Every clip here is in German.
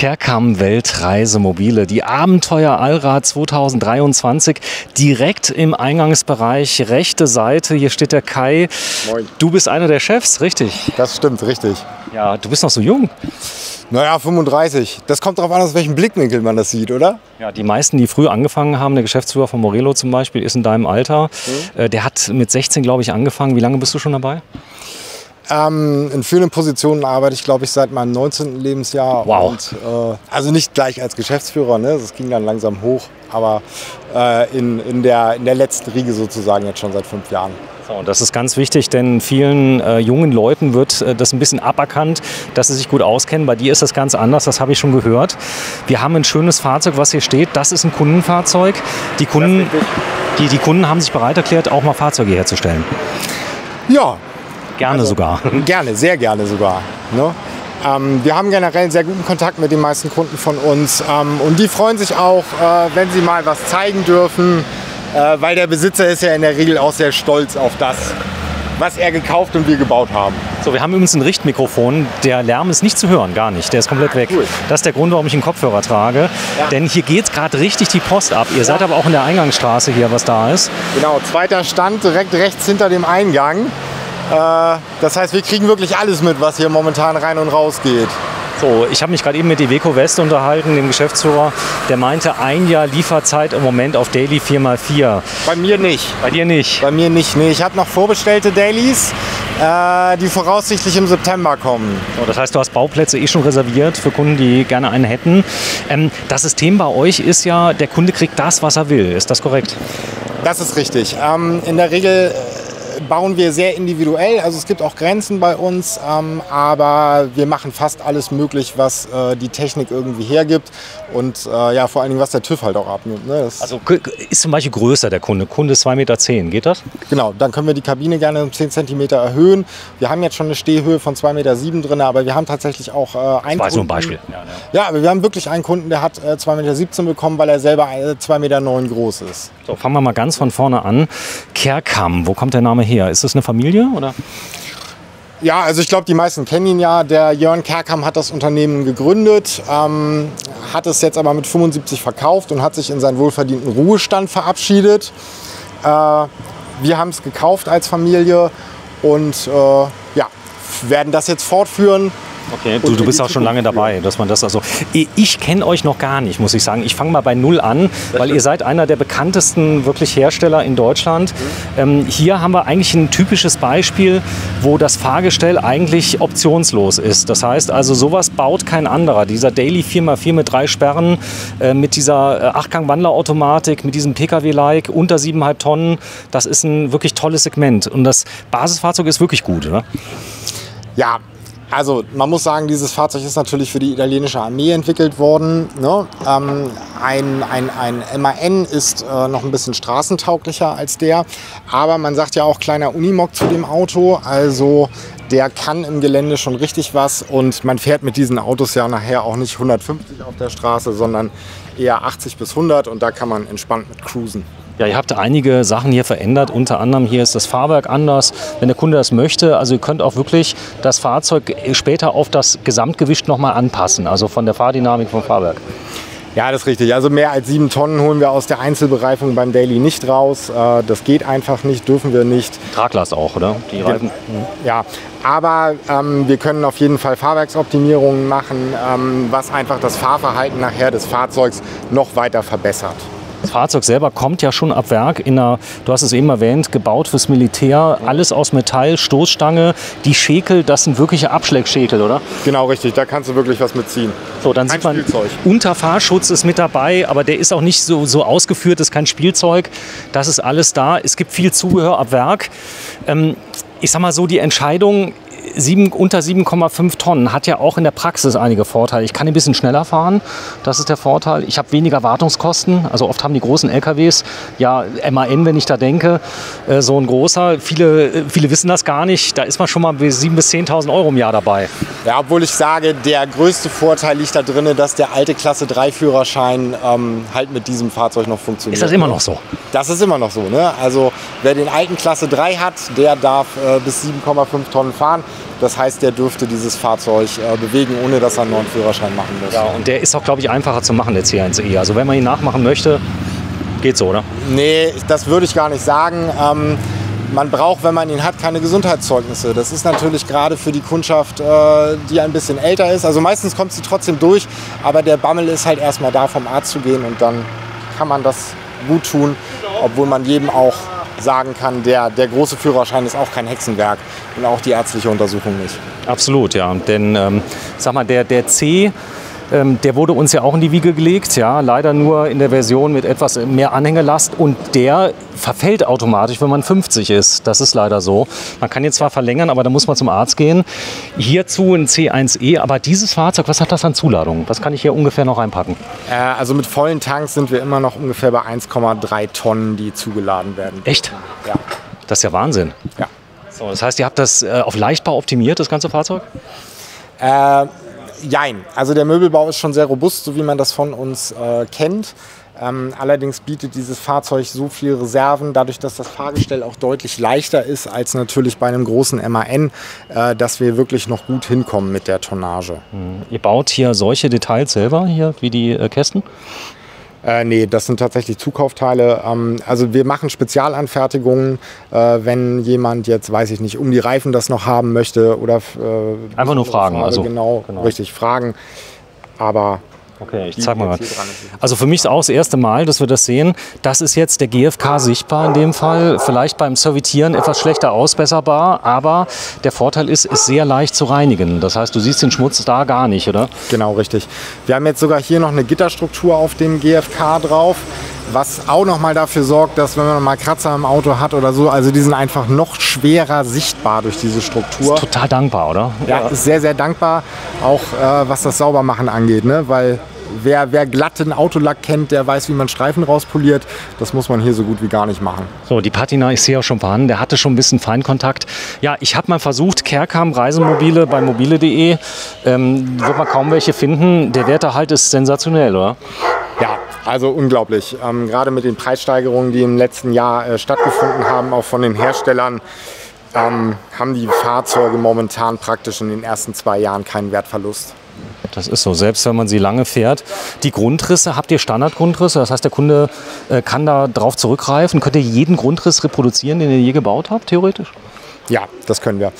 Kerkam Weltreisemobile, die Abenteuer Allrad 2023, direkt im Eingangsbereich, rechte Seite. Hier steht der Kai. Moin. Du bist einer der Chefs, richtig? Das stimmt, richtig. Ja, du bist noch so jung. Naja, 35. Das kommt darauf an, aus welchem Blickwinkel man das sieht, oder? Ja, die meisten, die früh angefangen haben, der Geschäftsführer von Morello zum Beispiel, ist in deinem Alter. Äh, Der hat mit 16, glaube ich, angefangen. Wie lange bist du schon dabei? Ähm, in führenden Positionen arbeite ich, glaube ich, seit meinem 19. Lebensjahr. Wow. Und, äh, also nicht gleich als Geschäftsführer, ne? das ging dann langsam hoch, aber äh, in, in, der, in der letzten Riege sozusagen jetzt schon seit fünf Jahren. So, und das ist ganz wichtig, denn vielen äh, jungen Leuten wird äh, das ein bisschen aberkannt, dass sie sich gut auskennen. Bei dir ist das ganz anders, das habe ich schon gehört. Wir haben ein schönes Fahrzeug, was hier steht. Das ist ein Kundenfahrzeug. Die Kunden, die, die Kunden haben sich bereit erklärt, auch mal Fahrzeuge herzustellen. Ja, Gerne sogar. Gerne, sehr gerne sogar. Ne? Ähm, wir haben generell einen sehr guten Kontakt mit den meisten Kunden von uns ähm, und die freuen sich auch, äh, wenn sie mal was zeigen dürfen, äh, weil der Besitzer ist ja in der Regel auch sehr stolz auf das, was er gekauft und wir gebaut haben. So, wir haben übrigens ein Richtmikrofon. Der Lärm ist nicht zu hören, gar nicht. Der ist komplett weg. cool. Das ist der Grund, warum ich einen Kopfhörer trage. Ja. Denn hier geht gerade richtig die Post ab. Ihr seid aber auch in der Eingangsstraße hier, was da ist. Genau, zweiter Stand direkt rechts hinter dem Eingang. Äh, das heißt, wir kriegen wirklich alles mit, was hier momentan rein und raus geht. So, ich habe mich gerade eben mit Iveco West unterhalten, dem Geschäftsführer. Der meinte, ein Jahr Lieferzeit im Moment auf Daily 4x4. Bei mir nicht. Bei dir nicht. Bei mir nicht. Nee, ich habe noch vorbestellte Dailies, äh, die voraussichtlich im September kommen. So, das heißt, du hast Bauplätze eh schon reserviert für Kunden, die gerne einen hätten. Ähm, das System bei euch ist ja, der Kunde kriegt das, was er will. Ist das korrekt? Das ist richtig. Ähm, in der Regel bauen wir sehr individuell. Also es gibt auch Grenzen bei uns, ähm, aber wir machen fast alles möglich, was äh, die Technik irgendwie hergibt und äh, ja, vor allen Dingen, was der TÜV halt auch abnimmt. Ne? Also ist zum Beispiel größer der Kunde. Kunde ist 2,10 Meter. Geht das? genau, dann können wir die Kabine gerne um 10 cm erhöhen. Wir haben jetzt schon eine Stehhöhe von 2,7 Meter drin, aber wir haben tatsächlich auch äh, einen Das war so ein Kunden- Beispiel. Ja, ja. Ja, aber wir haben wirklich einen Kunden, der hat äh, 2,17 Meter bekommen, weil er selber äh, 2,9 Meter groß ist. So, fangen wir mal ganz von vorne an. Kerkam, wo kommt der Name her? Ist das eine Familie? Oder? Ja, also ich glaube, die meisten kennen ihn ja. Der Jörn Kerkam hat das Unternehmen gegründet, ähm, hat es jetzt aber mit 75 verkauft und hat sich in seinen wohlverdienten Ruhestand verabschiedet. Äh, wir haben es gekauft als Familie und äh, ja, werden das jetzt fortführen. Okay, du, du bist auch schon lange dabei, dass man das also. Ich, kenne euch noch gar nicht, muss ich sagen. Ich fange mal bei Null an, weil ihr seid einer der bekanntesten wirklich Hersteller in Deutschland. Ähm, hier haben wir eigentlich ein typisches Beispiel, wo das Fahrgestell eigentlich optionslos ist. Das heißt also, sowas baut kein anderer. Dieser Daily 4x4 mit drei Sperren, äh, mit dieser äh, Achtgang-Wandlerautomatik, mit diesem Pkw-like unter 7,5 Tonnen, das ist ein wirklich tolles Segment. Und das Basisfahrzeug ist wirklich gut, oder? Ja, also man muss sagen, dieses Fahrzeug ist natürlich für die italienische Armee entwickelt worden. Ne? Ähm, ein, ein, ein MAN ist äh, noch ein bisschen straßentauglicher als der, aber man sagt ja auch kleiner Unimog zu dem Auto, also der kann im Gelände schon richtig was und man fährt mit diesen Autos ja nachher auch nicht 150 auf der Straße, sondern eher 80 bis 100 und da kann man entspannt mit cruisen. Ja, ihr habt einige Sachen hier verändert. Unter anderem hier ist das Fahrwerk anders, wenn der Kunde das möchte. Also ihr könnt auch wirklich das Fahrzeug später auf das Gesamtgewicht nochmal anpassen. Also von der Fahrdynamik vom Fahrwerk. Ja, das ist richtig. Also mehr als sieben Tonnen holen wir aus der Einzelbereifung beim Daily nicht raus. Äh, Das geht einfach nicht, dürfen wir nicht. Traglast auch, oder? Die Reifen. Ja, aber ähm, wir können auf jeden Fall Fahrwerksoptimierungen machen, ähm, was einfach das Fahrverhalten nachher des Fahrzeugs noch weiter verbessert. Das Fahrzeug selber kommt ja schon ab Werk in einer, du hast es eben erwähnt, gebaut fürs Militär. Alles aus Metall, Stoßstange. Die Schäkel, das sind wirkliche Abschleckschäkel, oder? Genau richtig, da kannst du wirklich was mitziehen. So, dann Kein sieht man, Spielzeug. Unterfahrschutz ist mit dabei, aber der ist auch nicht so, so ausgeführt, ist kein Spielzeug. Das ist alles da. Es gibt viel Zubehör ab Werk. Ähm, ich sag mal so, die Entscheidung, sieben, unter 7,5 Tonnen hat ja auch in der Praxis einige Vorteile. Ich kann ein bisschen schneller fahren, das ist der Vorteil. Ich habe weniger Wartungskosten. Also oft haben die großen LKWs, ja, MAN, wenn ich da denke, äh, so ein großer. Viele, äh, viele wissen das gar nicht. Da ist man schon mal bei 7.000 bis 10.000 Euro im Jahr dabei. Ja, obwohl ich sage, der größte Vorteil liegt da drin, dass der alte Klasse 3 Führerschein ähm, halt mit diesem Fahrzeug noch funktioniert. Ist das immer noch so? Das ist immer noch so. Ne? Also wer den alten Klasse 3 hat, der darf äh, bis 7,5 Tonnen fahren. Das heißt, der dürfte dieses Fahrzeug äh, bewegen, ohne dass er einen neuen Führerschein machen muss. Ja, und der ist auch, glaube ich, einfacher zu machen, der C1E. Also wenn man ihn nachmachen möchte, geht so, oder? Nee, das würde ich gar nicht sagen. Ähm, man braucht, wenn man ihn hat, keine Gesundheitszeugnisse. Das ist natürlich gerade für die Kundschaft, äh, die ein bisschen älter ist. Also meistens kommt sie trotzdem durch, aber der Bammel ist halt erstmal da, vom Arzt zu gehen und dann kann man das gut tun, obwohl man jedem auch sagen kann, der, der große Führerschein ist auch kein Hexenwerk und auch die ärztliche Untersuchung nicht. Absolut, ja. Denn ähm, sag mal, der, der C ähm, der wurde uns ja auch in die Wiege gelegt, ja, leider nur in der Version mit etwas mehr Anhängelast und der verfällt automatisch, wenn man 50 ist. Das ist leider so. Man kann jetzt zwar verlängern, aber da muss man zum Arzt gehen. Hierzu ein C1E, aber dieses Fahrzeug, was hat das an Zuladung? Was kann ich hier ungefähr noch einpacken? Äh, also mit vollen Tanks sind wir immer noch ungefähr bei 1,3 Tonnen, die zugeladen werden. Echt? Ja. Das ist ja Wahnsinn. Ja. So, das heißt, ihr habt das äh, auf Leichtbau optimiert, das ganze Fahrzeug? Äh, Jein. Also der Möbelbau ist schon sehr robust, so wie man das von uns äh, kennt. Ähm, allerdings bietet dieses Fahrzeug so viele Reserven, dadurch, dass das Fahrgestell auch deutlich leichter ist als natürlich bei einem großen MAN, äh, dass wir wirklich noch gut hinkommen mit der Tonnage. Mhm. Ihr baut hier solche Details selber, hier wie die äh, Kästen? Äh, nee, das sind tatsächlich Zukaufteile. Ähm, also wir machen Spezialanfertigungen, äh, wenn jemand jetzt, weiß ich nicht, um die Reifen das noch haben möchte oder äh, einfach nur Fragen. Farbe, also genau, genau, richtig Fragen. Aber Okay, ich zeig mal. Also für mich ist auch das erste Mal, dass wir das sehen. Das ist jetzt der GFK sichtbar in dem Fall. Vielleicht beim Servitieren etwas schlechter ausbesserbar, aber der Vorteil ist, ist sehr leicht zu reinigen. Das heißt, du siehst den Schmutz da gar nicht, oder? Genau, richtig. Wir haben jetzt sogar hier noch eine Gitterstruktur auf dem GFK drauf was auch noch mal dafür sorgt, dass wenn man mal Kratzer im Auto hat oder so, also die sind einfach noch schwerer sichtbar durch diese Struktur. Ist total dankbar, oder? Ja, ist sehr, sehr dankbar, auch äh, was das Saubermachen angeht, ne? weil wer, wer glatten Autolack kennt, der weiß, wie man Streifen rauspoliert. Das muss man hier so gut wie gar nicht machen. So, die Patina ist hier auch schon vorhanden. Der hatte schon ein bisschen Feinkontakt. Ja, ich habe mal versucht, Kerkam Reisemobile bei mobile.de. Ähm, wird man kaum welche finden. Der Werterhalt ist sensationell, oder? Also unglaublich. Ähm, gerade mit den Preissteigerungen, die im letzten Jahr äh, stattgefunden haben, auch von den Herstellern, ähm, haben die Fahrzeuge momentan praktisch in den ersten zwei Jahren keinen Wertverlust. Das ist so, selbst wenn man sie lange fährt. Die Grundrisse, habt ihr Standardgrundrisse? Das heißt, der Kunde äh, kann da drauf zurückgreifen. Könnt ihr jeden Grundriss reproduzieren, den ihr je gebaut habt, theoretisch? Ja, das können wir.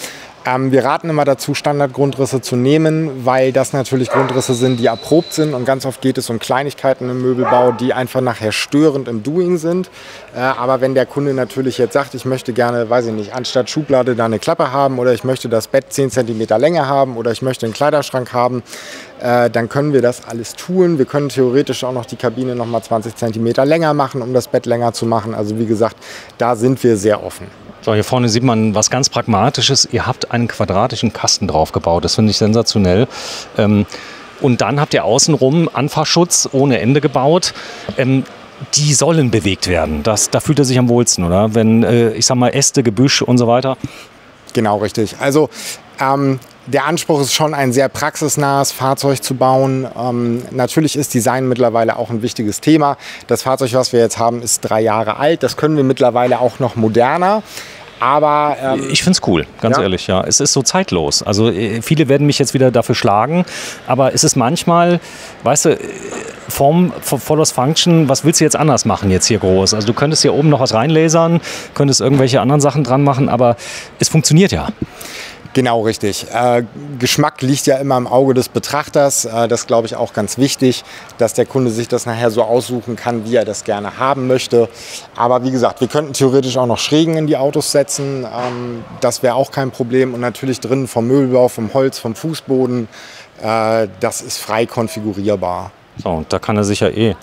Ähm, wir raten immer dazu, Standardgrundrisse zu nehmen, weil das natürlich Grundrisse sind, die erprobt sind. Und ganz oft geht es um Kleinigkeiten im Möbelbau, die einfach nachher störend im Doing sind. Äh, aber wenn der Kunde natürlich jetzt sagt, ich möchte gerne, weiß ich nicht, anstatt Schublade da eine Klappe haben oder ich möchte das Bett 10 cm länger haben oder ich möchte einen Kleiderschrank haben, äh, dann können wir das alles tun. Wir können theoretisch auch noch die Kabine noch mal 20 cm länger machen, um das Bett länger zu machen. Also wie gesagt, da sind wir sehr offen. So, hier vorne sieht man was ganz Pragmatisches. Ihr habt einen quadratischen Kasten drauf gebaut. Das finde ich sensationell. Ähm, und dann habt ihr außenrum Anfahrschutz ohne Ende gebaut. Ähm, die sollen bewegt werden. Das, da fühlt er sich am wohlsten, oder? Wenn, äh, ich sag mal, Äste, Gebüsch und so weiter. Genau, richtig. Also ähm, der Anspruch ist schon, ein sehr praxisnahes Fahrzeug zu bauen. Ähm, natürlich ist Design mittlerweile auch ein wichtiges Thema. Das Fahrzeug, was wir jetzt haben, ist drei Jahre alt. Das können wir mittlerweile auch noch moderner. Aber ähm, ich finde es cool, ganz ja? ehrlich, ja. Es ist so zeitlos. Also äh, viele werden mich jetzt wieder dafür schlagen, aber es ist manchmal, weißt du, Form follows Function, was willst du jetzt anders machen jetzt hier groß? Also du könntest hier oben noch was reinlasern, könntest irgendwelche anderen Sachen dran machen, aber es funktioniert ja. Genau richtig. Äh, Geschmack liegt ja immer im Auge des Betrachters. Äh, das glaube ich auch ganz wichtig, dass der Kunde sich das nachher so aussuchen kann, wie er das gerne haben möchte. Aber wie gesagt, wir könnten theoretisch auch noch Schrägen in die Autos setzen. Ähm, das wäre auch kein Problem. Und natürlich drinnen vom Möbelbau, vom Holz, vom Fußboden. Äh, das ist frei konfigurierbar. So, und da kann er sich ja eh.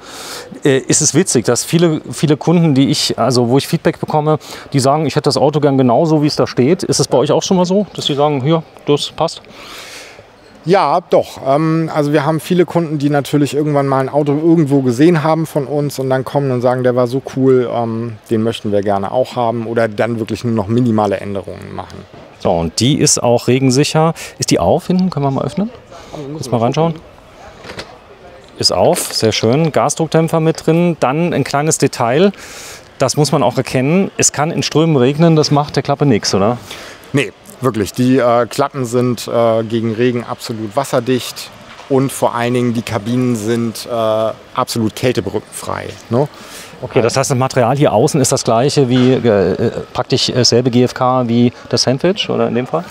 Äh, ist es witzig, dass viele, viele Kunden, die ich, also wo ich Feedback bekomme, die sagen, ich hätte das Auto gern genauso, wie es da steht. Ist es bei euch auch schon mal so, dass die sagen, hier, das passt? Ja, doch. Ähm, also wir haben viele Kunden, die natürlich irgendwann mal ein Auto irgendwo gesehen haben von uns und dann kommen und sagen, der war so cool, ähm, den möchten wir gerne auch haben oder dann wirklich nur noch minimale Änderungen machen. So, und die ist auch regensicher. Ist die auf hinten? Können wir mal öffnen? Kurz mal reinschauen ist auf, sehr schön. Gasdruckdämpfer mit drin. Dann ein kleines Detail, das muss man auch erkennen. Es kann in Strömen regnen, das macht der Klappe nichts, oder? Nee, wirklich. Die äh, Klappen sind äh, gegen Regen absolut wasserdicht und vor allen Dingen die Kabinen sind äh, absolut kältebrückenfrei. Ne? Okay, das heißt, das Material hier außen ist das gleiche wie äh, äh praktisch dasselbe GFK wie das Sandwich oder in dem Fall?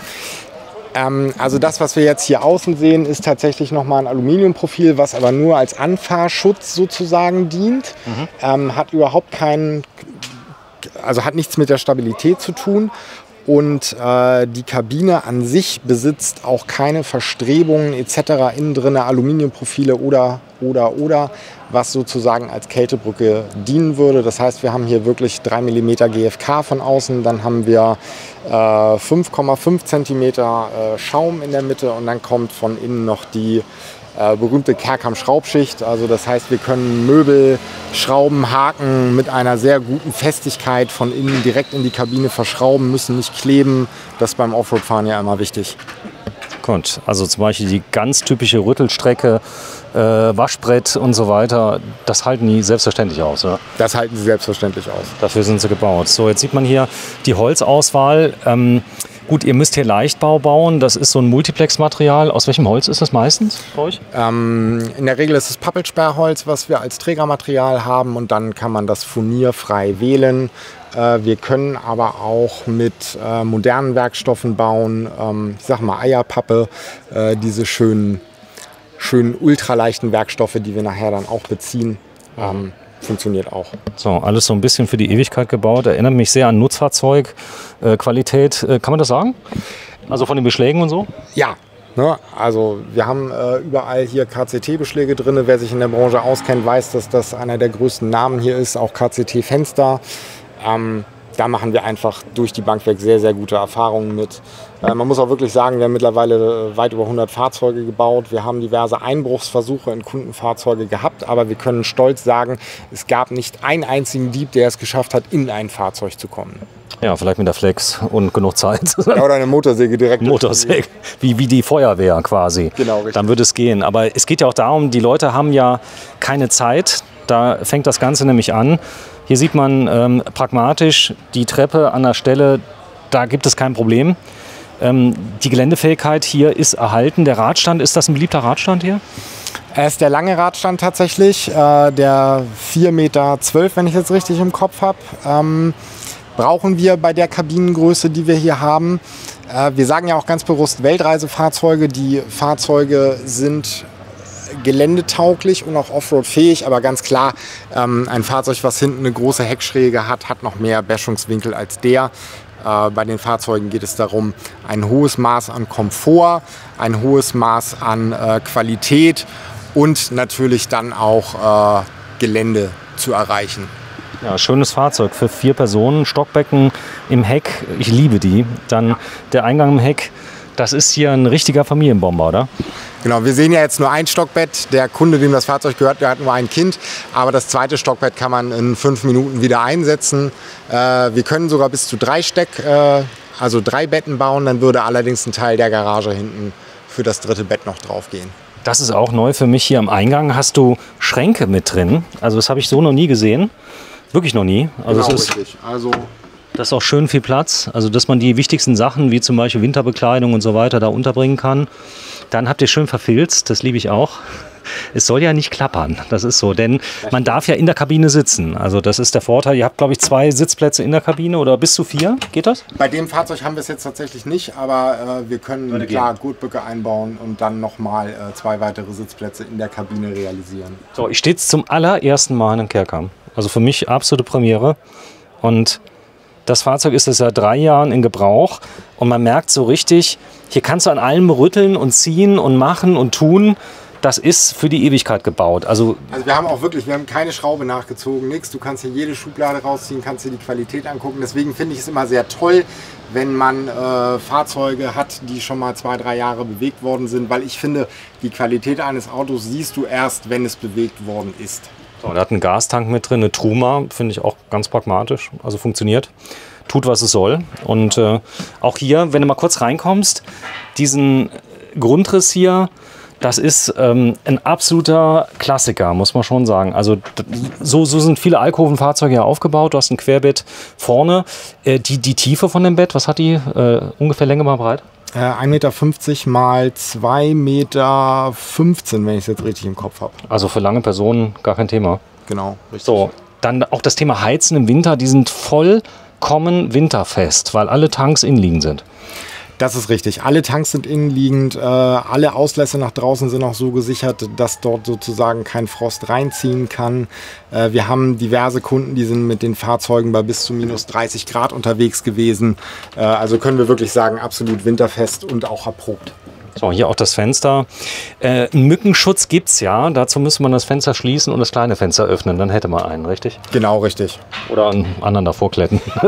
Ähm, also das, was wir jetzt hier außen sehen, ist tatsächlich nochmal ein Aluminiumprofil, was aber nur als Anfahrschutz sozusagen dient. Mhm. Ähm, hat überhaupt keinen, also hat nichts mit der Stabilität zu tun und äh, die Kabine an sich besitzt auch keine Verstrebungen etc. innen drin, Aluminiumprofile oder, oder, oder, was sozusagen als Kältebrücke dienen würde. Das heißt, wir haben hier wirklich 3 mm GFK von außen, dann haben wir äh, 5,5 cm äh, Schaum in der Mitte und dann kommt von innen noch die äh, berühmte Kerkam-Schraubschicht. Also das heißt, wir können Möbel, Schrauben, Haken mit einer sehr guten Festigkeit von innen direkt in die Kabine verschrauben, müssen nicht kleben. Das ist beim Offroad-Fahren ja immer wichtig. Gut, also zum Beispiel die ganz typische Rüttelstrecke, äh, Waschbrett und so weiter, das halten die selbstverständlich aus, oder? Das halten sie selbstverständlich aus. Dafür sind sie gebaut. So, jetzt sieht man hier die Holzauswahl. Ähm, Gut, ihr müsst hier Leichtbau bauen. Das ist so ein Multiplex-Material. Aus welchem Holz ist das meistens bei euch? Ähm, in der Regel ist es Pappelsperrholz, was wir als Trägermaterial haben. Und dann kann man das furnierfrei wählen. Äh, wir können aber auch mit äh, modernen Werkstoffen bauen. Ähm, ich sag mal Eierpappe, äh, diese schönen, schönen ultraleichten Werkstoffe, die wir nachher dann auch beziehen. Ähm, funktioniert auch. So, alles so ein bisschen für die Ewigkeit gebaut. Erinnert mich sehr an Nutzfahrzeugqualität. Äh, äh, kann man das sagen? Also von den Beschlägen und so? Ja, Ne? Also wir haben äh, überall hier KCT-Beschläge drin. Wer sich in der Branche auskennt, weiß, dass das einer der größten Namen hier ist, auch KCT-Fenster. Ähm, da machen wir einfach durch die Bank weg sehr, sehr gute Erfahrungen mit. Äh, man muss auch wirklich sagen, wir haben mittlerweile äh, weit über 100 Fahrzeuge gebaut. Wir haben diverse Einbruchsversuche in Kundenfahrzeuge gehabt, aber wir können stolz sagen, es gab nicht einen einzigen Dieb, der es geschafft hat, in ein Fahrzeug zu kommen. Ja, vielleicht mit der Flex und genug Zeit. Ja, oder eine Motorsäge direkt. Motorsäge, wie, wie die Feuerwehr quasi. Genau, richtig. Dann würde es gehen. Aber es geht ja auch darum, die Leute haben ja keine Zeit. Da fängt das Ganze nämlich an. Hier sieht man ähm, pragmatisch die Treppe an der Stelle, da gibt es kein Problem. Ähm, die Geländefähigkeit hier ist erhalten. Der Radstand, ist das ein beliebter Radstand hier? Er ist der lange Radstand tatsächlich, äh, der 4,12 Meter, wenn ich jetzt richtig im Kopf habe. Ähm, brauchen wir bei der Kabinengröße, die wir hier haben. Äh, wir sagen ja auch ganz bewusst Weltreisefahrzeuge. Die Fahrzeuge sind geländetauglich und auch Offroad-fähig, aber ganz klar, ähm, ein Fahrzeug, was hinten eine große Heckschräge hat, hat noch mehr Bäschungswinkel als der. Äh, bei den Fahrzeugen geht es darum, ein hohes Maß an Komfort, ein hohes Maß an äh, Qualität und natürlich dann auch äh, Gelände zu erreichen. Ja, schönes Fahrzeug für vier Personen, Stockbecken im Heck, ich liebe die. Dann der Eingang im Heck, das ist hier ein richtiger Familienbomber, oder? Genau, wir sehen ja jetzt nur ein Stockbett. Der Kunde, dem das Fahrzeug gehört, der hat nur ein Kind. Aber das zweite Stockbett kann man in fünf Minuten wieder einsetzen. Äh, wir können sogar bis zu drei Steck, äh, also drei Betten bauen. Dann würde allerdings ein Teil der Garage hinten für das dritte Bett noch drauf gehen. Das ist auch neu für mich hier am Eingang. Hast du Schränke mit drin? Also das habe ich so noch nie gesehen. Wirklich noch nie. Also genau, ist, richtig. Also das ist auch schön viel Platz. Also dass man die wichtigsten Sachen wie zum Beispiel Winterbekleidung und so weiter da unterbringen kann. Dann habt ihr schön verfilzt, das liebe ich auch. Es soll ja nicht klappern, das ist so, denn man darf ja in der Kabine sitzen. Also das ist der Vorteil. Ihr habt, glaube ich, zwei Sitzplätze in der Kabine oder bis zu vier. Geht das? Bei dem Fahrzeug haben wir es jetzt tatsächlich nicht, aber äh, wir können Würde klar gehen. Gurtböcke einbauen und dann nochmal äh, zwei weitere Sitzplätze in der Kabine realisieren. So, ich stehe zum allerersten Mal in Kerkam. Also für mich absolute Premiere. Und das Fahrzeug ist seit drei Jahren in Gebrauch und man merkt so richtig, hier kannst du an allem rütteln und ziehen und machen und tun. Das ist für die Ewigkeit gebaut. Also, also wir haben auch wirklich, wir haben keine Schraube nachgezogen, nichts. Du kannst hier jede Schublade rausziehen, kannst dir die Qualität angucken. Deswegen finde ich es immer sehr toll, wenn man äh, Fahrzeuge hat, die schon mal zwei, drei Jahre bewegt worden sind, weil ich finde, die Qualität eines Autos siehst du erst, wenn es bewegt worden ist. So, der hat einen Gastank mit drin, eine Truma, finde ich auch ganz pragmatisch, also funktioniert. Tut, was es soll. Und äh, auch hier, wenn du mal kurz reinkommst, diesen Grundriss hier, Das ist ähm, ein absoluter Klassiker, muss man schon sagen. Also so, so sind viele Alkovenfahrzeuge ja aufgebaut. Du hast ein Querbett vorne. Äh, die, die Tiefe von dem Bett, was hat die? Äh, ungefähr Länge mal breit? Äh, 1,50 Meter mal 2,15 Meter, wenn ich es jetzt richtig im Kopf habe. Also für lange Personen gar kein Thema. Genau, richtig. So, dann auch das Thema Heizen im Winter. Die sind vollkommen winterfest, weil alle Tanks innenliegend sind. Das ist richtig. Alle Tanks sind innenliegend, äh, alle Auslässe nach draußen sind auch so gesichert, dass dort sozusagen kein Frost reinziehen kann. Äh, wir haben diverse Kunden, die sind mit den Fahrzeugen bei bis zu minus 30 Grad unterwegs gewesen. Äh, also können wir wirklich sagen, absolut winterfest und auch erprobt. So, hier auch das Fenster. Äh, Mückenschutz gibt es ja. Dazu müsste man das Fenster schließen und das kleine Fenster öffnen. Dann hätte man einen, richtig? Genau, richtig. Oder einen anderen davor kletten.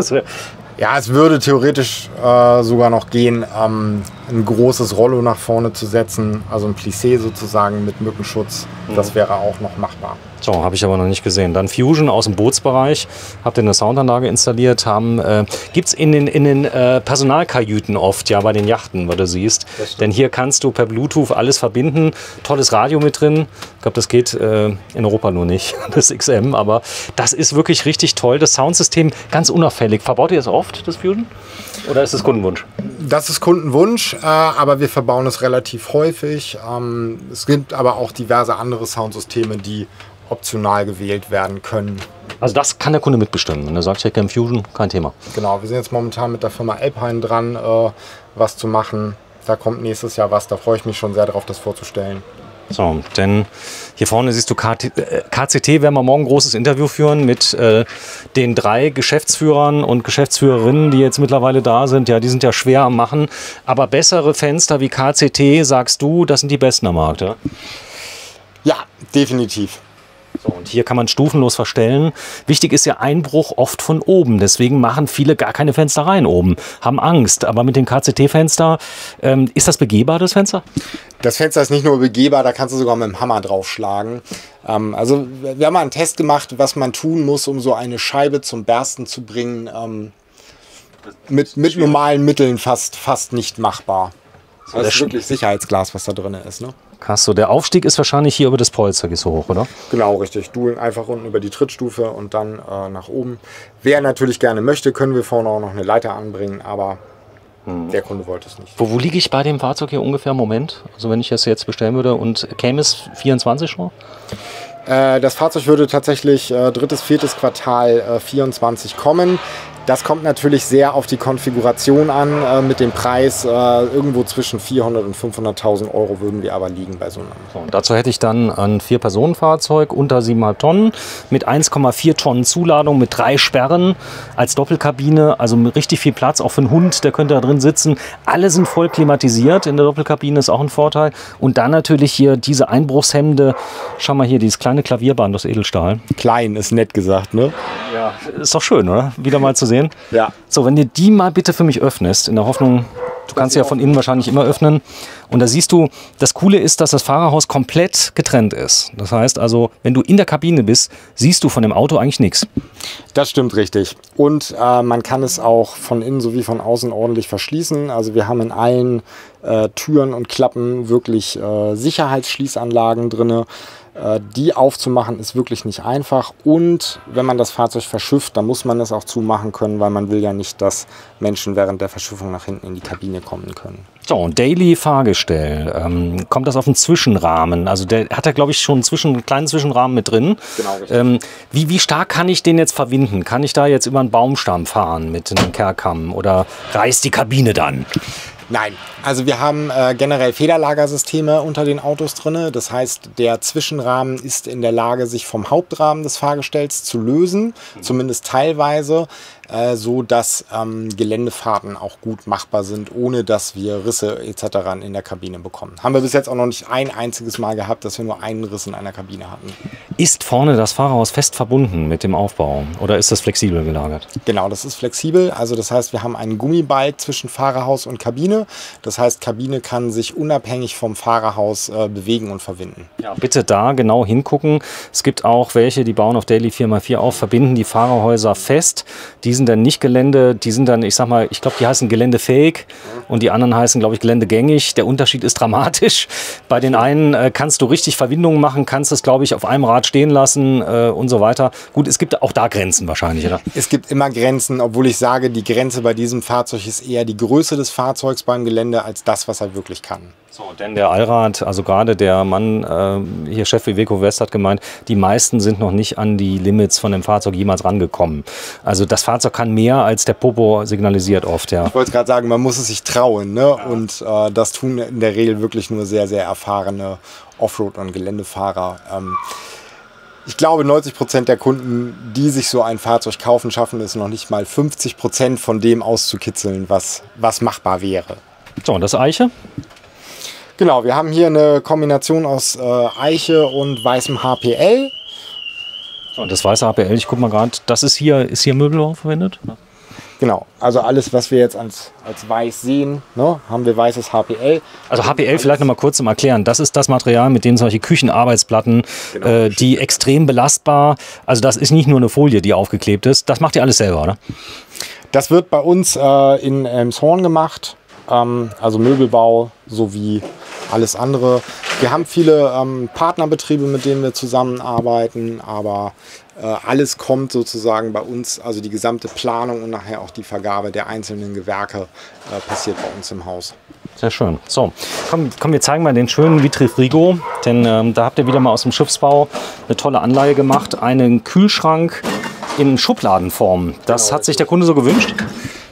ja, es würde theoretisch äh, sogar noch gehen, ähm, ein großes Rollo nach vorne zu setzen. Also ein Plissé sozusagen mit Mückenschutz. Das mhm. wäre auch noch machbar. So, habe ich aber noch nicht gesehen. Dann Fusion aus dem Bootsbereich. Habt ihr eine Soundanlage installiert? äh, Gibt es in den, in den äh, Personalkajüten oft, ja, bei den Yachten, was du siehst. Denn hier kannst du per Bluetooth alles verbinden. Tolles Radio mit drin. Ich glaube, das geht äh, in Europa nur nicht, das XM. Aber das ist wirklich richtig toll. Das Soundsystem ganz unauffällig. Verbaut ihr das oft, das Fusion? Oder ist das Kundenwunsch? Das ist Kundenwunsch, äh, aber wir verbauen es relativ häufig. Ähm, es gibt aber auch diverse andere Soundsysteme, die optional gewählt werden können. Also das kann der Kunde mitbestimmen. Wenn er sagt, ich hätte gerne Fusion, kein Thema. Genau, wir sind jetzt momentan mit der Firma Alpine dran, äh, was zu machen. Da kommt nächstes Jahr was, da freue ich mich schon sehr darauf, das vorzustellen. So, denn hier vorne siehst du KT, äh, KCT, werden wir morgen ein großes Interview führen mit äh, den drei Geschäftsführern und Geschäftsführerinnen, die jetzt mittlerweile da sind. Ja, die sind ja schwer am Machen. Aber bessere Fenster wie KCT, sagst du, das sind die besten am Markt, ja? Ja, definitiv. So, und hier kann man stufenlos verstellen. Wichtig ist ja Einbruch oft von oben. Deswegen machen viele gar keine Fenster rein oben, haben Angst. Aber mit dem KCT-Fenster, ähm, ist das begehbar, das Fenster? Das Fenster ist nicht nur begehbar, da kannst du sogar mit dem Hammer draufschlagen. Ähm, also wir haben mal einen Test gemacht, was man tun muss, um so eine Scheibe zum Bersten zu bringen. Ähm, mit, mit normalen Mitteln fast, fast nicht machbar. Das ist wirklich Sicherheitsglas, was da drin ist. Ne? Krass, so der Aufstieg ist wahrscheinlich hier über das Polster so hoch, oder? Genau, richtig. Du einfach unten über die Trittstufe und dann äh, nach oben. Wer natürlich gerne möchte, können wir vorne auch noch eine Leiter anbringen, aber hm. der Kunde wollte es nicht. Wo, wo liege ich bei dem Fahrzeug hier ungefähr im Moment? Also wenn ich das jetzt bestellen würde und käme es 24 schon? Äh, das Fahrzeug würde tatsächlich äh, drittes, viertes Quartal äh, 24 kommen. Das kommt natürlich sehr auf die Konfiguration an. Äh, mit dem Preis äh, irgendwo zwischen 400 und 500.000 Euro würden wir aber liegen bei so einem. So, dazu hätte ich dann ein Vier-Personen-Fahrzeug unter 7,5 Tonnen mit 1,4 Tonnen Zuladung mit drei Sperren als Doppelkabine. Also mit richtig viel Platz, auch für einen Hund, der könnte da drin sitzen. Alle sind voll klimatisiert in der Doppelkabine, ist auch ein Vorteil. Und dann natürlich hier diese Einbruchshemde. Schau mal hier, dieses kleine Klavierband aus Edelstahl. Klein ist nett gesagt, ne? Ja, ist doch schön, oder? Wieder mal zu sehen sehen. Ja. So, wenn du die mal bitte für mich öffnest, in der Hoffnung, du kannst sie ja von innen wahrscheinlich immer öffnen. Und da siehst du, das Coole ist, dass das Fahrerhaus komplett getrennt ist. Das heißt also, wenn du in der Kabine bist, siehst du von dem Auto eigentlich nichts. Das stimmt richtig. Und äh, man kann es auch von innen sowie von außen ordentlich verschließen. Also wir haben in allen äh, Türen und Klappen wirklich äh, Sicherheitsschließanlagen drin. Äh, die aufzumachen ist wirklich nicht einfach. Und wenn man das Fahrzeug verschifft, dann muss man es auch zumachen können, weil man will ja nicht, dass Menschen während der Verschiffung nach hinten in die Kabine kommen können. So, und Daily Fahrgestell, ähm, kommt das auf einen Zwischenrahmen? Also der hat ja, glaube ich, schon einen, zwischen, einen kleinen Zwischenrahmen mit drin. Genau, ähm, wie, wie stark kann ich den jetzt verwinden? Kann ich da jetzt über einen Baumstamm fahren mit einem Kerkamm oder reißt die Kabine dann? Nein, also wir haben äh, generell Federlagersysteme unter den Autos drin. Das heißt, der Zwischenrahmen ist in der Lage, sich vom Hauptrahmen des Fahrgestells zu lösen, mhm. zumindest teilweise äh, so dass ähm, Geländefahrten auch gut machbar sind, ohne dass wir Risse etc. in der Kabine bekommen. Haben wir bis jetzt auch noch nicht ein einziges Mal gehabt, dass wir nur einen Riss in einer Kabine hatten. Ist vorne das Fahrerhaus fest verbunden mit dem Aufbau oder ist das flexibel gelagert? Genau, das ist flexibel. Also das heißt, wir haben einen Gummibalg zwischen Fahrerhaus und Kabine. Das heißt, Kabine kann sich unabhängig vom Fahrerhaus äh, bewegen und verbinden. Ja, bitte da genau hingucken. Es gibt auch welche, die bauen auf Daily 4x4 auf, verbinden die Fahrerhäuser fest. Diese sind dann nicht Gelände, die sind dann, ich sag mal, ich glaube, die heißen geländefähig und die anderen heißen, glaube ich, geländegängig. Der Unterschied ist dramatisch. Bei den einen äh, kannst du richtig Verbindungen machen, kannst es, glaube ich, auf einem Rad stehen lassen äh, und so weiter. Gut, es gibt auch da Grenzen wahrscheinlich, oder? Es gibt immer Grenzen, obwohl ich sage, die Grenze bei diesem Fahrzeug ist eher die Größe des Fahrzeugs beim Gelände als das, was er wirklich kann. So, denn der Allrad, also gerade der Mann, äh, hier Chef Iveco West hat gemeint, die meisten sind noch nicht an die Limits von dem Fahrzeug jemals rangekommen. Also das Fahrzeug kann mehr, als der Popo signalisiert oft, ja. Ich wollte gerade sagen, man muss es sich trauen, ne? Ja. Und äh, das tun in der Regel wirklich nur sehr, sehr erfahrene Offroad- und Geländefahrer. Ähm, ich glaube, 90 Prozent der Kunden, die sich so ein Fahrzeug kaufen, schaffen es noch nicht mal 50 Prozent von dem auszukitzeln, was, was machbar wäre. So, und das Eiche? Genau, wir haben hier eine Kombination aus äh, Eiche und weißem HPL. Und das weiße HPL, ich gucke mal gerade, das ist hier, ist hier Möbelbau verwendet? Genau, also alles, was wir jetzt als, als weiß sehen, ne, haben wir weißes HPL. Also HPL vielleicht noch mal kurz zum Erklären. Das ist das Material, mit dem solche Küchenarbeitsplatten, genau. äh, die extrem belastbar, also das ist nicht nur eine Folie, die aufgeklebt ist, das macht ihr alles selber, oder? Das wird bei uns äh, in Elmshorn gemacht, ähm, also Möbelbau sowie alles andere. Wir haben viele ähm, Partnerbetriebe, mit denen wir zusammenarbeiten, aber äh, alles kommt sozusagen bei uns, also die gesamte Planung und nachher auch die Vergabe der einzelnen Gewerke äh, passiert bei uns im Haus. Sehr schön. So, komm, komm, wir zeigen mal den schönen Vitrifrigo, denn ähm, da habt ihr wieder mal aus dem Schiffsbau eine tolle Anleihe gemacht. Einen Kühlschrank in Schubladenform. Das genau. hat sich der Kunde so gewünscht?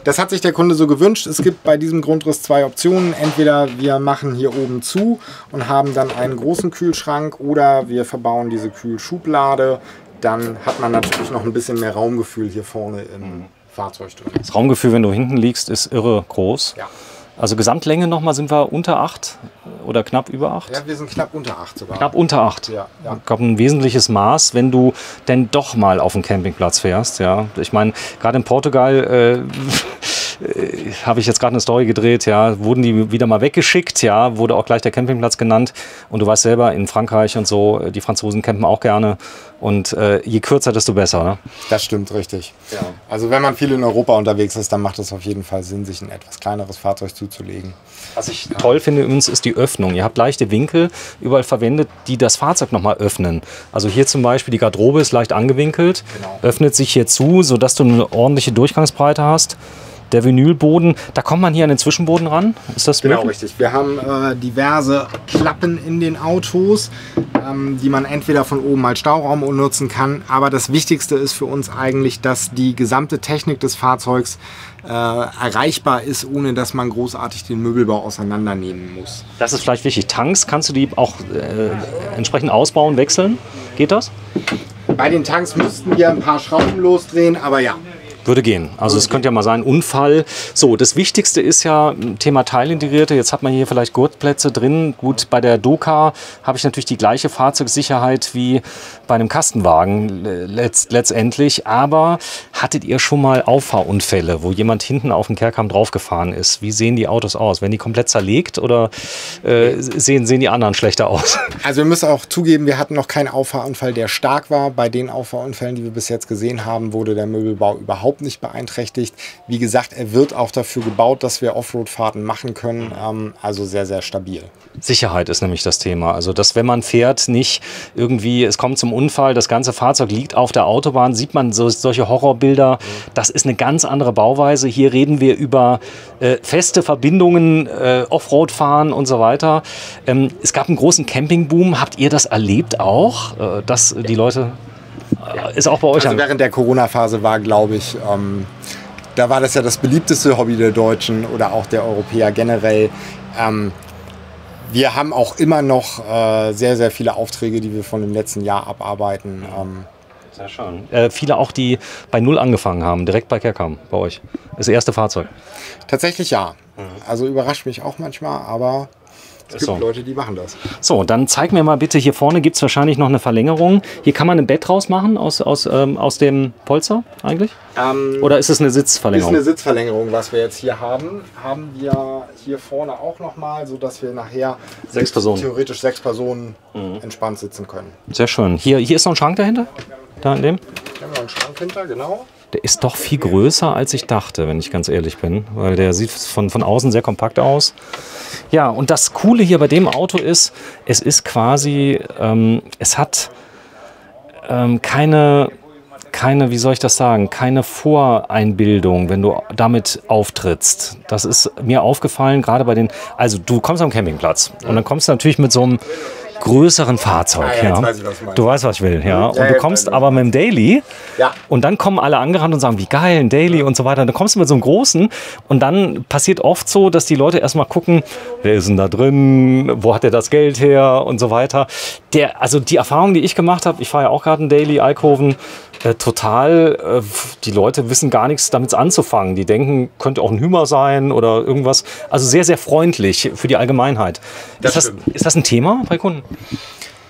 Das hat sich der Kunde so gewünscht. Es gibt bei diesem Grundriss zwei Optionen. Entweder wir machen hier oben zu und haben dann einen großen Kühlschrank oder wir verbauen diese Kühlschublade. Dann hat man natürlich noch ein bisschen mehr Raumgefühl hier vorne im Fahrzeug drin. Das Raumgefühl, wenn du hinten liegst, ist irre groß. Ja. Also Gesamtlänge nochmal sind wir unter 8 oder knapp über 8? Ja, wir sind knapp unter 8 sogar. Knapp unter 8. Ja, ja. Ich glaube, ein wesentliches Maß, wenn du denn doch mal auf den Campingplatz fährst. Ja. Ich meine, gerade in Portugal äh, äh, habe ich jetzt gerade eine Story gedreht, ja, wurden die wieder mal weggeschickt, ja, wurde auch gleich der Campingplatz genannt. Und du weißt selber, in Frankreich und so, äh, die Franzosen campen auch gerne. Und äh, je kürzer, desto besser, ne? Das stimmt richtig. Ja. Also wenn man viel in Europa unterwegs ist, dann macht es auf jeden Fall Sinn, sich ein etwas kleineres Fahrzeug zuzulegen. Was ich ja. toll finde übrigens, ist die Öffnung. Ihr habt leichte Winkel überall verwendet, die das Fahrzeug nochmal öffnen. Also hier zum Beispiel die Garderobe ist leicht angewinkelt, genau. öffnet sich hier zu, sodass du eine ordentliche Durchgangsbreite hast der Vinylboden, da kommt man hier an den Zwischenboden ran? Ist das Genau, möglich? richtig. Wir haben äh, diverse Klappen in den Autos, ähm, die man entweder von oben als Stauraum nutzen kann. Aber das Wichtigste ist für uns eigentlich, dass die gesamte Technik des Fahrzeugs äh, erreichbar ist, ohne dass man großartig den Möbelbau auseinandernehmen muss. Das ist vielleicht wichtig. Tanks kannst du die auch äh, entsprechend ausbauen, wechseln? Geht das? Bei den Tanks müssten wir ein paar Schrauben losdrehen, aber ja, würde gehen. Also es könnte ja mal sein, Unfall. So, das Wichtigste ist ja Thema Teilintegrierte. Jetzt hat man hier vielleicht Gurtplätze drin. Gut, bei der Doka habe ich natürlich die gleiche Fahrzeugsicherheit wie bei einem Kastenwagen letzt, letztendlich. Aber hattet ihr schon mal Auffahrunfälle, wo jemand hinten auf dem Kerkam draufgefahren ist? Wie sehen die Autos aus? Werden die komplett zerlegt oder äh, sehen, sehen die anderen schlechter aus? Also wir müssen auch zugeben, wir hatten noch keinen Auffahrunfall, der stark war. Bei den Auffahrunfällen, die wir bis jetzt gesehen haben, wurde der Möbelbau überhaupt überhaupt nicht beeinträchtigt. Wie gesagt, er wird auch dafür gebaut, dass wir Offroad-Fahrten machen können. Ähm, also sehr, sehr stabil. Sicherheit ist nämlich das Thema. Also, dass wenn man fährt, nicht irgendwie, es kommt zum Unfall, das ganze Fahrzeug liegt auf der Autobahn, sieht man so, solche Horrorbilder. Das ist eine ganz andere Bauweise. Hier reden wir über äh, feste Verbindungen, äh, Offroad-Fahren und so weiter. Ähm, es gab einen großen Campingboom. Habt ihr das erlebt auch, äh, dass die Leute ist auch bei euch. Also während der Corona-Phase war, glaube ich, ähm, da war das ja das beliebteste Hobby der Deutschen oder auch der Europäer generell. Ähm, wir haben auch immer noch äh, sehr, sehr viele Aufträge, die wir von dem letzten Jahr abarbeiten. Ähm, sehr schön. Äh, viele auch, die bei Null angefangen haben, direkt bei Kerkam, bei euch. Das erste Fahrzeug. Tatsächlich ja. Also überrascht mich auch manchmal, aber es gibt so. Leute, die machen das. So, dann zeig mir mal bitte, hier vorne gibt es wahrscheinlich noch eine Verlängerung. Hier kann man ein Bett draus machen aus, aus, ähm, aus dem Polster eigentlich? Ähm, Oder ist es eine Sitzverlängerung? Ist eine Sitzverlängerung, was wir jetzt hier haben. Haben wir hier vorne auch nochmal, sodass wir nachher sechs Personen. theoretisch sechs Personen mhm. entspannt sitzen können. Sehr schön. Hier, hier ist noch ein Schrank dahinter? Da in dem? Hier haben wir noch einen Schrank hinter, genau. Ist doch viel größer, als ich dachte, wenn ich ganz ehrlich bin. Weil der sieht von, von außen sehr kompakt aus. Ja, und das Coole hier bei dem Auto ist, es ist quasi, ähm, es hat ähm, keine keine, wie soll ich das sagen, keine Voreinbildung, wenn du damit auftrittst. Das ist mir aufgefallen, gerade bei den, also du kommst am Campingplatz und dann kommst du natürlich mit so einem größeren Fahrzeug. Ah, ja, weiß ich, du weißt, was ich will, ja. Und du kommst aber mit dem Daily ja. und dann kommen alle angerannt und sagen, wie geil, ein Daily und so weiter. Dann kommst du mit so einem großen und dann passiert oft so, dass die Leute erstmal gucken, wer ist denn da drin, wo hat der das Geld her und so weiter. Der, also die Erfahrung, die ich gemacht habe, ich fahre ja auch gerade ein Daily Alkoven, äh, total, äh, die Leute wissen gar nichts damit anzufangen. Die denken, könnte auch ein Hümer sein oder irgendwas. Also sehr, sehr freundlich für die Allgemeinheit. Das ist, das, ist das ein Thema bei Kunden?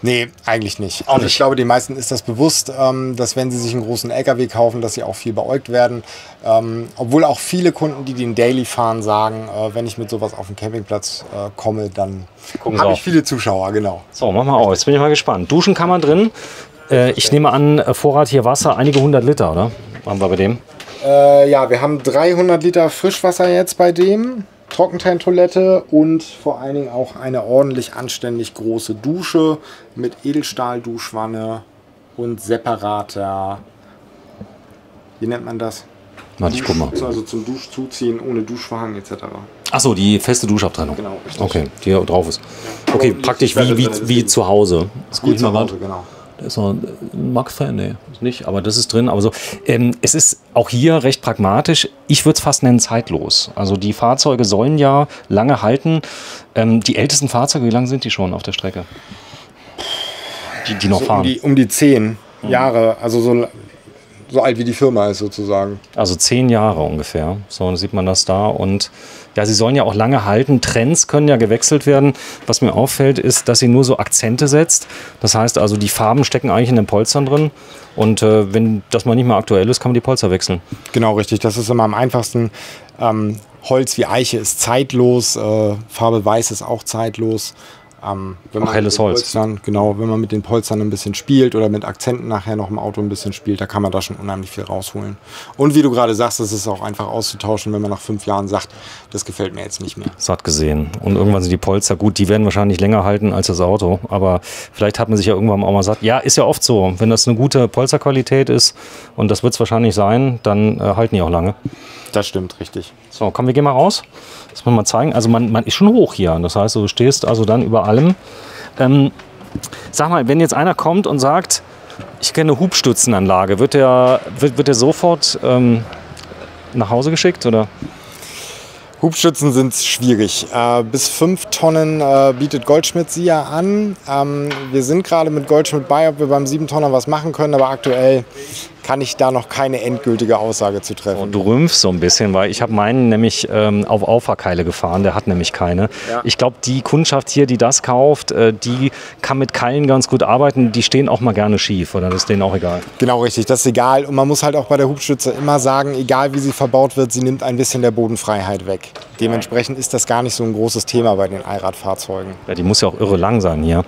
Nee, eigentlich nicht. Auch also nicht. Ich glaube, den meisten ist das bewusst, ähm, dass wenn sie sich einen großen LKW kaufen, dass sie auch viel beäugt werden. Ähm, obwohl auch viele Kunden, die den Daily fahren, sagen, äh, wenn ich mit sowas auf den Campingplatz äh, komme, dann habe ich viele Zuschauer, genau. So, mach mal aus. Jetzt bin ich mal gespannt. Duschen kann man drin. Äh, ich nehme an, Vorrat hier Wasser, einige hundert Liter, oder? Haben wir bei dem? Äh, ja, wir haben 300 Liter Frischwasser jetzt bei dem. Trockenteiltoilette und vor allen Dingen auch eine ordentlich anständig große Dusche mit Edelstahl-Duschwanne und separater, wie nennt man das? Warte, ich guck mal. Also zum Duschzuziehen ohne Duschvorhang etc. Achso, die feste Duschabtrennung. Genau, richtig. Okay, die hier drauf ist. Okay, praktisch wie, wie, wie zu Hause. Ist gut zu Hause, genau. Ist noch ein Max-Fan, nee, nicht, aber das ist drin. Aber so, ähm, es ist auch hier recht pragmatisch. Ich würde es fast nennen zeitlos. Also die Fahrzeuge sollen ja lange halten. Ähm, die ältesten Fahrzeuge, wie lange sind die schon auf der Strecke? Die, die noch so fahren? Um die, um die zehn mhm. Jahre. Also so, so alt wie die Firma ist sozusagen. Also zehn Jahre ungefähr. So sieht man das da. Und ja, sie sollen ja auch lange halten. Trends können ja gewechselt werden. Was mir auffällt, ist, dass sie nur so Akzente setzt. Das heißt also, die Farben stecken eigentlich in den Polstern drin. Und äh, wenn das mal nicht mehr aktuell ist, kann man die Polster wechseln. Genau, richtig. Das ist immer am einfachsten. Ähm, Holz wie Eiche ist zeitlos, äh, Farbe Weiß ist auch zeitlos. Ähm, Auch helles Holz. Polstern, genau, wenn man mit den Polstern ein bisschen spielt oder mit Akzenten nachher noch im Auto ein bisschen spielt, da kann man da schon unheimlich viel rausholen. Und wie du gerade sagst, es ist auch einfach auszutauschen, wenn man nach fünf Jahren sagt, das gefällt mir jetzt nicht mehr. Satt gesehen. Und irgendwann sind die Polster gut, die werden wahrscheinlich länger halten als das Auto. Aber vielleicht hat man sich ja irgendwann auch mal satt. Ja, ist ja oft so. Wenn das eine gute Polsterqualität ist, und das wird es wahrscheinlich sein, dann äh, halten die auch lange. Das stimmt, richtig. So, komm, wir gehen mal raus. Das muss man mal zeigen. Also man, man ist schon hoch hier. Das heißt, du stehst also dann über allem. Ähm, sag mal, wenn jetzt einer kommt und sagt, ich kenne eine Hubstützenanlage, wird der, wird, wird der sofort ähm, nach Hause geschickt oder? Hubstützen sind schwierig. Äh, bis 5 Tonnen äh, bietet Goldschmidt sie ja an. Ähm, wir sind gerade mit Goldschmidt bei, ob wir beim 7 Tonner was machen können, aber aktuell kann ich da noch keine endgültige Aussage zu treffen. Und du rümpfst so ein bisschen, weil ich habe meinen nämlich ähm, auf Auffahrkeile gefahren, der hat nämlich keine. Ja. Ich glaube, die Kundschaft hier, die das kauft, äh, die kann mit Keilen ganz gut arbeiten, die stehen auch mal gerne schief oder das ist denen auch egal. Genau, richtig, das ist egal. Und man muss halt auch bei der Hubstütze immer sagen, egal wie sie verbaut wird, sie nimmt ein bisschen der Bodenfreiheit weg. Dementsprechend ist das gar nicht so ein großes Thema bei den Allradfahrzeugen. Ja, die muss ja auch irre lang sein hier.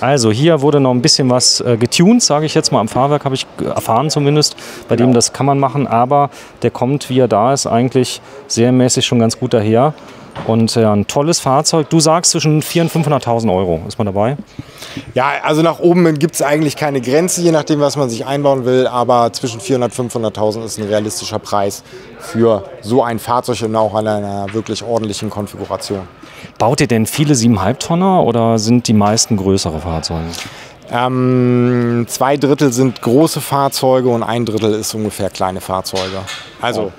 Also hier wurde noch ein bisschen was äh, getuned, sage ich jetzt mal. Am Fahrwerk habe ich erfahren zumindest zumindest, bei genau. dem das kann man machen, aber der kommt, wie er da ist, eigentlich serienmäßig schon ganz gut daher. Und ja, ein tolles Fahrzeug. Du sagst zwischen 400.000 und 500.000 Euro. Ist man dabei? Ja, also nach oben gibt es eigentlich keine Grenze, je nachdem, was man sich einbauen will. Aber zwischen 400.000 und 500.000 ist ein realistischer Preis für so ein Fahrzeug und auch an einer wirklich ordentlichen Konfiguration. Baut ihr denn viele 7,5 Tonner oder sind die meisten größere Fahrzeuge? Ähm, zwei Drittel sind große Fahrzeuge und ein Drittel ist ungefähr kleine Fahrzeuge. Also oh.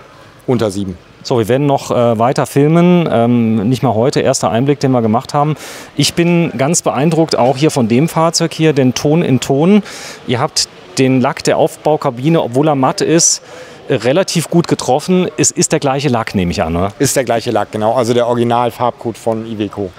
unter sieben. So, wir werden noch äh, weiter filmen. Ähm, nicht mal heute, erster Einblick, den wir gemacht haben. Ich bin ganz beeindruckt auch hier von dem Fahrzeug hier, den Ton in Ton. Ihr habt den Lack der Aufbaukabine, obwohl er matt ist, relativ gut getroffen. Es ist der gleiche Lack, nehme ich an, oder? Ist der gleiche Lack, genau. Also der Originalfarbcode von Iveco.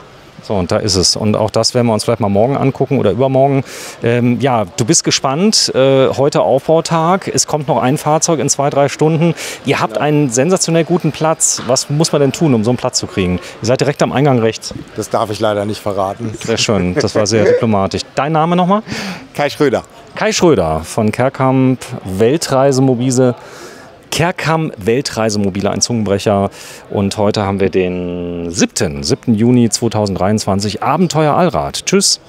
So, und da ist es. Und auch das werden wir uns vielleicht mal morgen angucken oder übermorgen. Ähm, ja, du bist gespannt. Äh, heute Aufbautag. Es kommt noch ein Fahrzeug in zwei, drei Stunden. Ihr habt einen sensationell guten Platz. Was muss man denn tun, um so einen Platz zu kriegen? Ihr seid direkt am Eingang rechts. Das darf ich leider nicht verraten. Sehr schön. Das war sehr diplomatisch. Dein Name nochmal? Kai Schröder. Kai Schröder von Kerkamp Weltreisemobile Kerkam Weltreisemobile, ein Zungenbrecher. Und heute haben wir den 7. 7. Juni 2023. Abenteuer Allrad. Tschüss.